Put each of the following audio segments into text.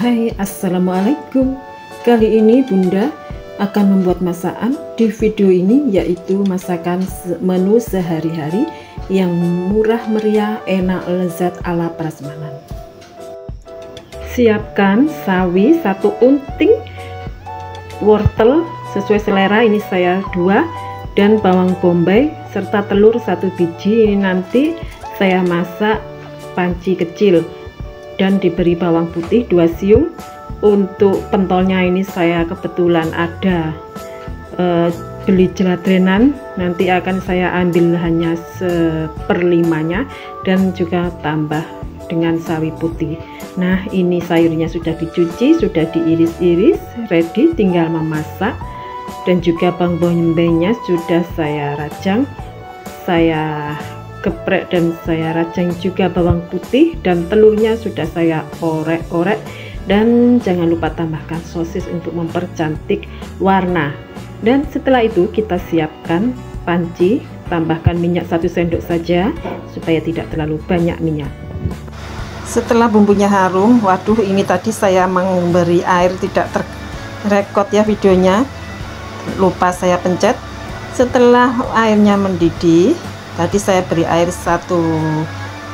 Hai Assalamualaikum. Kali ini Bunda akan membuat masakan di video ini yaitu masakan menu sehari-hari yang murah meriah enak lezat ala prasmanan. Siapkan sawi satu unting wortel sesuai selera. Ini saya dua. Dan bawang bombay serta telur satu biji. Ini nanti saya masak panci kecil dan diberi bawang putih 2 siung. Untuk pentolnya ini saya kebetulan ada e, beli jeladrenan nanti akan saya ambil hanya seperlimanya dan juga tambah dengan sawi putih. Nah ini sayurnya sudah dicuci sudah diiris-iris ready tinggal memasak. Dan juga bawang bombay sudah saya rajang saya geprek dan saya rajang juga bawang putih dan telurnya sudah saya orek-orek dan jangan lupa tambahkan sosis untuk mempercantik warna. Dan setelah itu kita siapkan panci tambahkan minyak satu sendok saja supaya tidak terlalu banyak minyak. Setelah bumbunya harum waduh ini tadi saya memberi air tidak terrekod ya videonya. Lupa saya pencet. Setelah airnya mendidih tadi saya beri air 1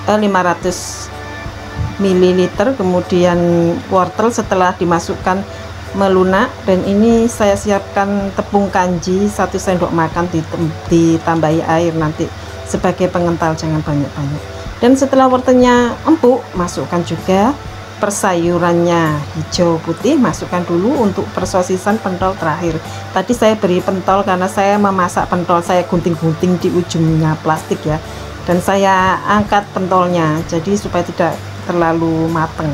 eh, 500 ml kemudian wortel setelah dimasukkan melunak dan ini saya siapkan tepung kanji satu sendok makan ditambahi air nanti sebagai pengental jangan banyak-banyak. Dan setelah wortelnya empuk masukkan juga persayurannya hijau putih masukkan dulu untuk persosisan pentol terakhir. Tadi saya beri pentol karena saya memasak pentol saya gunting-gunting di ujungnya plastik ya. Dan saya angkat pentolnya jadi supaya tidak terlalu mateng.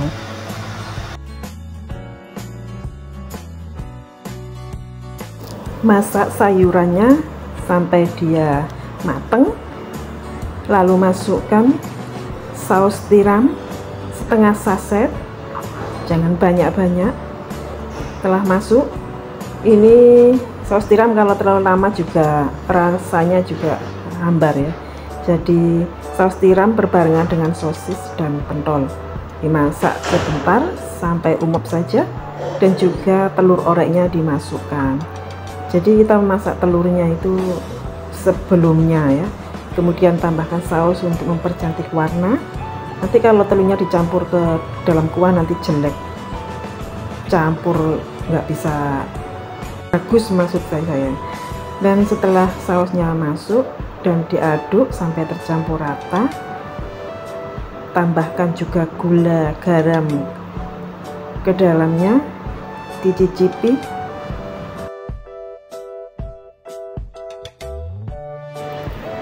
Masak sayurannya sampai dia mateng lalu masukkan saus tiram setengah saset. Jangan banyak-banyak. Telah masuk. Ini saus tiram kalau terlalu lama juga rasanya juga hambar ya. Jadi saus tiram berbarengan dengan sosis dan pentol. Dimasak sebentar sampai umap saja dan juga telur oreknya dimasukkan. Jadi kita memasak telurnya itu sebelumnya ya. Kemudian tambahkan saus untuk mempercantik warna nanti kalau telurnya dicampur ke dalam kuah nanti jelek. Campur nggak bisa bagus maksud saya. Dan setelah sausnya masuk dan diaduk sampai tercampur rata tambahkan juga gula garam ke dalamnya dicicipi.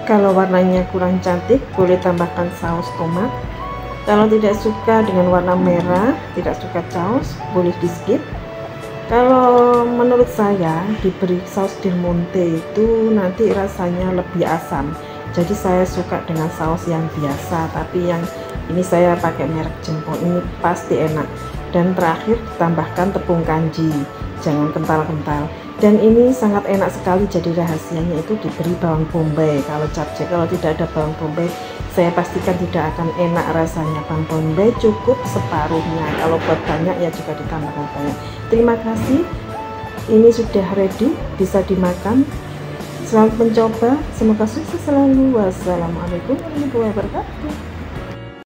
Kalau warnanya kurang cantik boleh tambahkan saus tomat kalau tidak suka dengan warna merah tidak suka saus boleh di skip. Kalau menurut saya diberi saus del monte itu nanti rasanya lebih asam. Jadi saya suka dengan saus yang biasa tapi yang ini saya pakai merek jempol ini pasti enak. Dan terakhir tambahkan tepung kanji. Jangan kental-kental dan ini sangat enak sekali jadi rahasianya itu diberi bawang bombay. Kalau capcay kalau tidak ada bawang bombay saya pastikan tidak akan enak rasanya. Bawang bombay cukup separuhnya. Kalau buat banyak ya juga ditambahkan banyak. Terima kasih. Ini sudah ready bisa dimakan. Selamat mencoba. Semoga sukses selalu. Wassalamualaikum warahmatullahi wabarakatuh